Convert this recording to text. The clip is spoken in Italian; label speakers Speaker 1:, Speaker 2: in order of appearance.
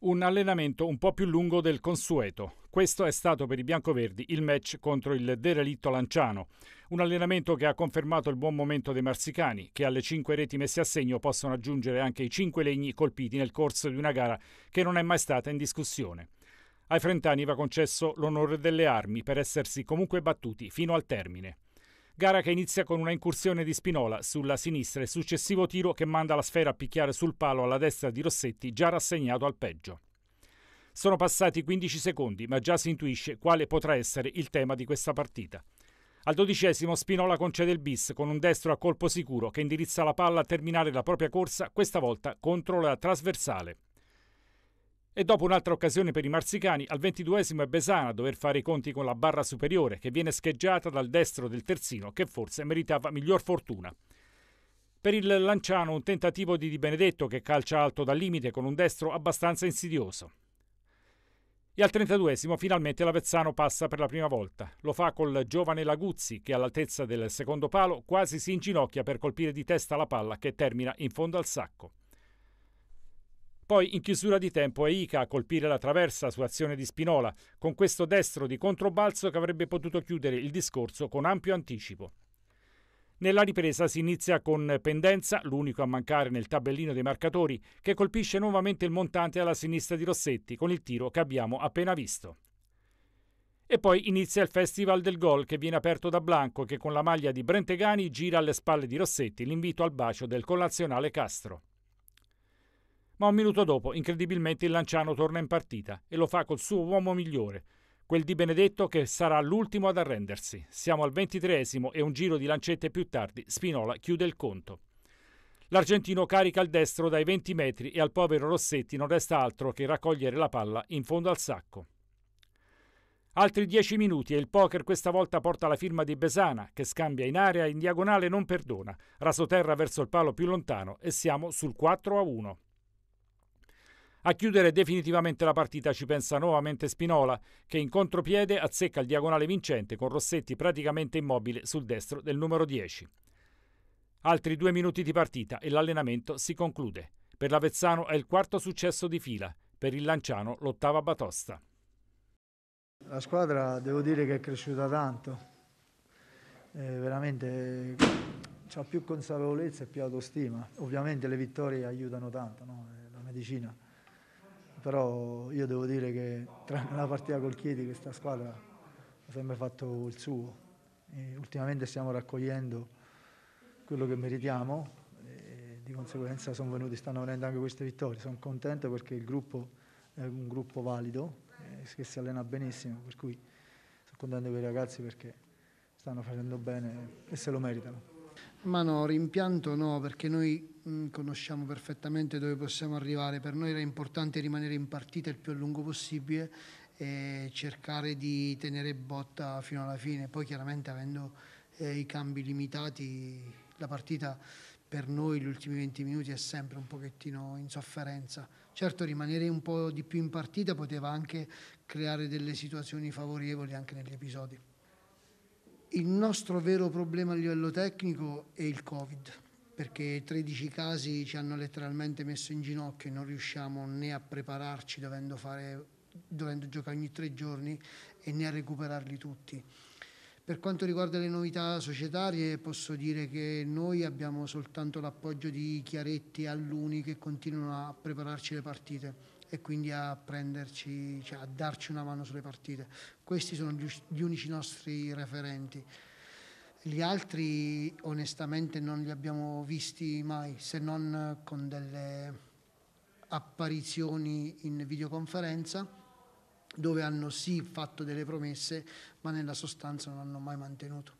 Speaker 1: Un allenamento un po' più lungo del consueto. Questo è stato per i biancoverdi il match contro il derelitto Lanciano. Un allenamento che ha confermato il buon momento dei marsicani, che alle cinque reti messe a segno possono aggiungere anche i cinque legni colpiti nel corso di una gara che non è mai stata in discussione. Ai frentani va concesso l'onore delle armi per essersi comunque battuti fino al termine. Gara che inizia con una incursione di Spinola sulla sinistra e successivo tiro che manda la sfera a picchiare sul palo alla destra di Rossetti, già rassegnato al peggio. Sono passati 15 secondi, ma già si intuisce quale potrà essere il tema di questa partita. Al dodicesimo Spinola concede il bis con un destro a colpo sicuro che indirizza la palla a terminare la propria corsa, questa volta contro la trasversale. E dopo un'altra occasione per i marsicani, al ventiduesimo è Besana a dover fare i conti con la barra superiore, che viene scheggiata dal destro del terzino, che forse meritava miglior fortuna. Per il Lanciano un tentativo di Di Benedetto che calcia alto dal limite con un destro abbastanza insidioso. E al 32esimo finalmente l'Avezzano passa per la prima volta. Lo fa col giovane Laguzzi che all'altezza del secondo palo quasi si inginocchia per colpire di testa la palla che termina in fondo al sacco. Poi in chiusura di tempo è Ica a colpire la traversa su azione di Spinola, con questo destro di controbalzo che avrebbe potuto chiudere il discorso con ampio anticipo. Nella ripresa si inizia con Pendenza, l'unico a mancare nel tabellino dei marcatori, che colpisce nuovamente il montante alla sinistra di Rossetti con il tiro che abbiamo appena visto. E poi inizia il festival del gol che viene aperto da Blanco che con la maglia di Brentegani gira alle spalle di Rossetti l'invito al bacio del collazionale Castro ma un minuto dopo, incredibilmente, il Lanciano torna in partita e lo fa col suo uomo migliore, quel di Benedetto che sarà l'ultimo ad arrendersi. Siamo al ventitreesimo e un giro di lancette più tardi, Spinola chiude il conto. L'argentino carica il destro dai 20 metri e al povero Rossetti non resta altro che raccogliere la palla in fondo al sacco. Altri 10 minuti e il poker questa volta porta la firma di Besana, che scambia in area in diagonale non perdona, rasoterra verso il palo più lontano e siamo sul 4 a 1. A chiudere definitivamente la partita ci pensa nuovamente Spinola, che in contropiede azzecca il diagonale vincente con Rossetti praticamente immobile sul destro del numero 10. Altri due minuti di partita e l'allenamento si conclude. Per l'Avezzano è il quarto successo di fila, per il Lanciano l'ottava batosta.
Speaker 2: La squadra devo dire che è cresciuta tanto, eh, veramente ha più consapevolezza e più autostima. Ovviamente le vittorie aiutano tanto, no? la medicina però io devo dire che tranne la partita col Chieti questa squadra ha sempre fatto il suo e ultimamente stiamo raccogliendo quello che meritiamo e di conseguenza venuti, stanno venendo anche queste vittorie. Sono contento perché il gruppo è un gruppo valido che si allena benissimo, per cui sono contento per i ragazzi perché stanno facendo bene e se lo meritano.
Speaker 3: Ma no, rimpianto no, perché noi mh, mm, conosciamo perfettamente dove possiamo arrivare. Per noi era importante rimanere in partita il più a lungo possibile e cercare di tenere botta fino alla fine. Poi chiaramente avendo eh, i cambi limitati, la partita per noi gli ultimi 20 minuti è sempre un pochettino in sofferenza. Certo rimanere un po' di più in partita poteva anche creare delle situazioni favorevoli anche negli episodi. Il nostro vero problema a livello tecnico è il Covid, perché 13 casi ci hanno letteralmente messo in ginocchio e non riusciamo né a prepararci dovendo, fare, dovendo giocare ogni tre giorni e né a recuperarli tutti. Per quanto riguarda le novità societarie posso dire che noi abbiamo soltanto l'appoggio di Chiaretti e Alluni che continuano a prepararci le partite e quindi a prenderci, cioè a darci una mano sulle partite. Questi sono gli unici nostri referenti. Gli altri onestamente non li abbiamo visti mai, se non con delle apparizioni in videoconferenza dove hanno sì fatto delle promesse, ma nella sostanza non hanno mai mantenuto.